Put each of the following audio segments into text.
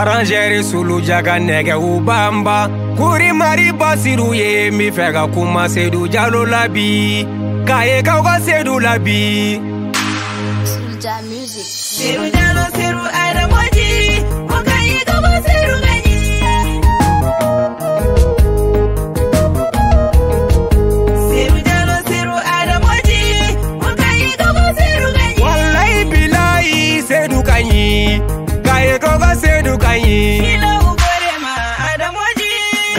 Arangere sulu jaga nɛgɛ u banba Kurimari Basiru ye min fɛ ka kuma Sedu Jalo la bi K'a ka Sedu la bi music Seru Jalo Seru Adamadi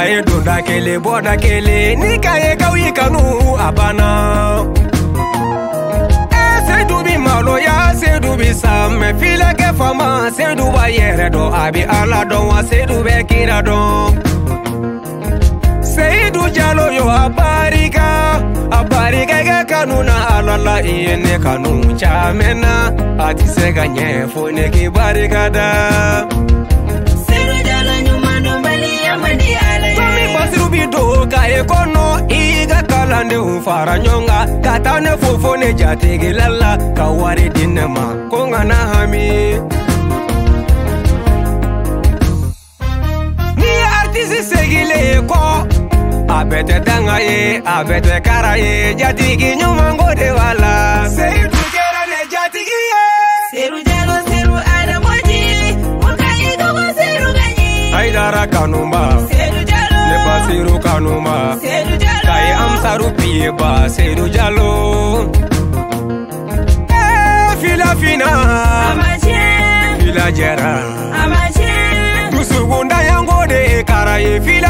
nikaye donda kele boda kele kaw kauye kanu a abana e, sedubi maloya sa samɛ filɛkɛ fama sedu b'a yɛrɛ dɔn a bi ala dɔn wa sedu bɛ kira dɔn seyidu jalo yo a barika a barikɛkɛ kanu na ala la i ye ne kanu caamɛn na a ti se ka ɲɛ fo ne k'i barika da ka e kono iga kalande ufara nyonga katane fofone jategelala kaware dinema kongana hami segile ko abete tanga ye abete kara ye jati ki nyuma ngode wala seru kera ne jati ye seru manoma kai amsa rufi ba sai du jalo eh, fila fina fila jera dusugun da yango de karaye fila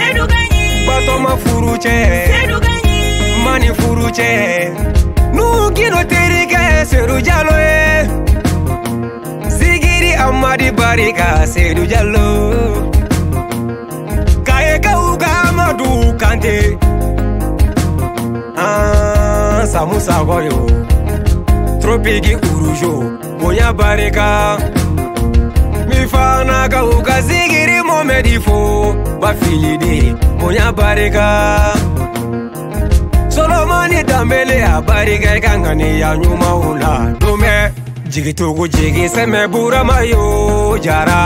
mafuruche mani furuche nukinoterike serujaloe sigiri amadi barika serujalo kaekauka amadu kante ah, samusakoyo tropiki urujo bonya barika mifanakauka sigiri momedifo bafilidi kunya barika solomoni dambele a barika i ka ngani ya ɲumanw la dume jigitugu jigi sɛmɛ burama yo jara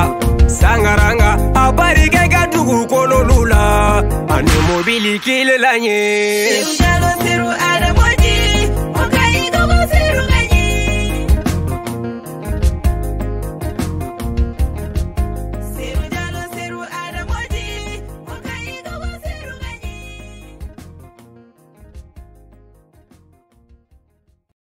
sangaranga a barika i ka dugukololu la ani mobili kile la ye siru siru adamoji o ka ɲi dogo siru